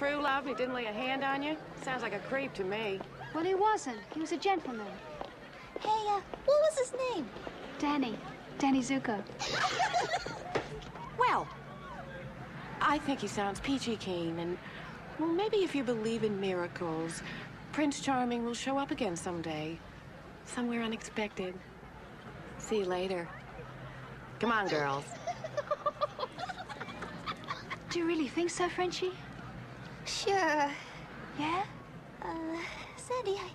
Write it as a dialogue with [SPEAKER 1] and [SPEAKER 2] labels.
[SPEAKER 1] true love and he didn't lay a hand on you? Sounds like a creep to me.
[SPEAKER 2] Well, he wasn't. He was a gentleman.
[SPEAKER 3] Hey, uh, what was his name?
[SPEAKER 2] Danny. Danny Zuko.
[SPEAKER 1] Well, I think he sounds peachy keen, and well, maybe if you believe in miracles, Prince Charming will show up again someday. Somewhere unexpected. See you later. Come on, girls.
[SPEAKER 2] Do you really think so, Frenchie?
[SPEAKER 3] Sure.
[SPEAKER 2] Yeah?
[SPEAKER 3] Uh, Sandy, I,